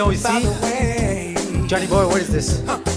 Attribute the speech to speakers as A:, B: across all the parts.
A: show, see? Johnny boy, what is this?
B: Huh.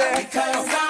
B: say. Because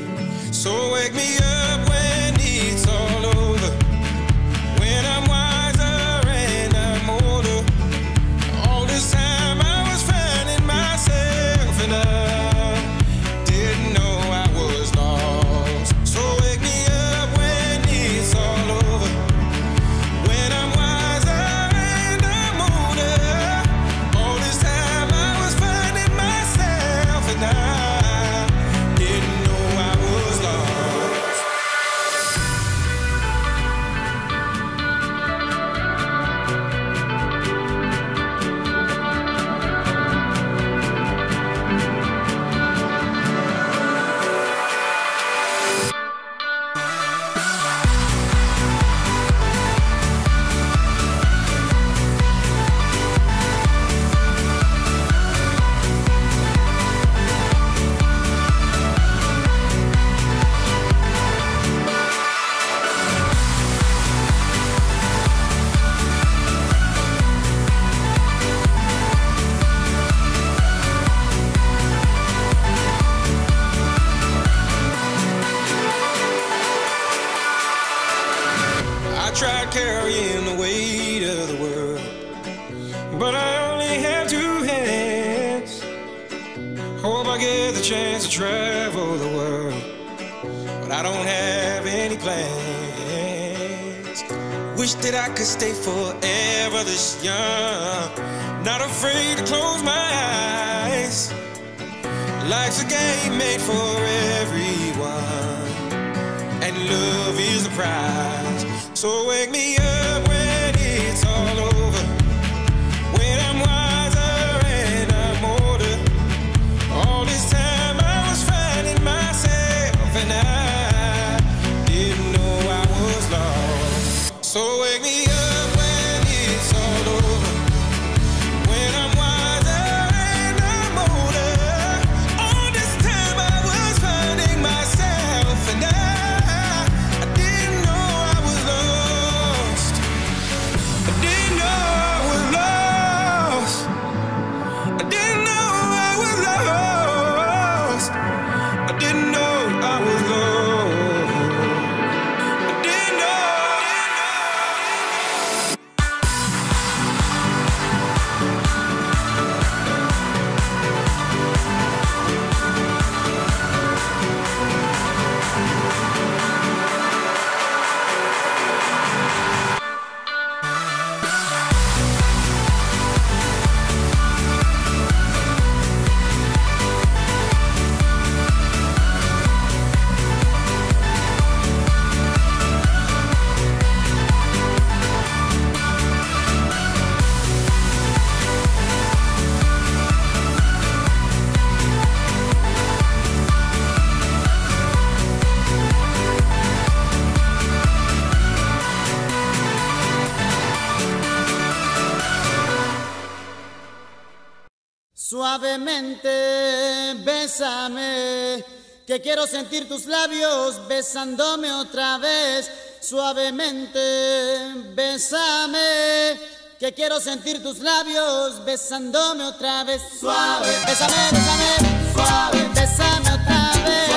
C: So wake me up chance to travel the world. But I don't have any plans. Wish that I could stay forever this young. Not afraid to close my eyes. Life's a game made for everyone. And love is the prize. So wake me up
D: Suavemente, bésame, que quiero sentir tus labios besándome otra vez. Suavemente, bésame, que quiero sentir tus labios besándome otra vez. Suave, bésame, bésame, suave, bésame otra vez.